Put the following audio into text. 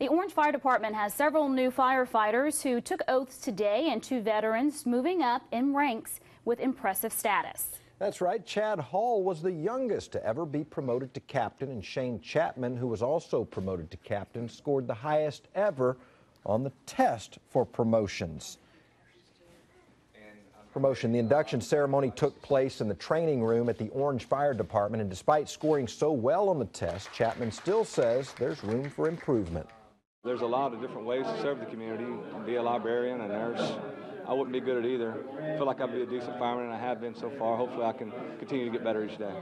The Orange Fire Department has several new firefighters who took oaths today and two veterans moving up in ranks with impressive status. That's right. Chad Hall was the youngest to ever be promoted to captain, and Shane Chapman, who was also promoted to captain, scored the highest ever on the test for promotions. Promotion. The induction ceremony took place in the training room at the Orange Fire Department, and despite scoring so well on the test, Chapman still says there's room for improvement. There's a lot of different ways to serve the community, be a librarian, a nurse. I wouldn't be good at either. I feel like I'd be a decent fireman, and I have been so far. Hopefully, I can continue to get better each day.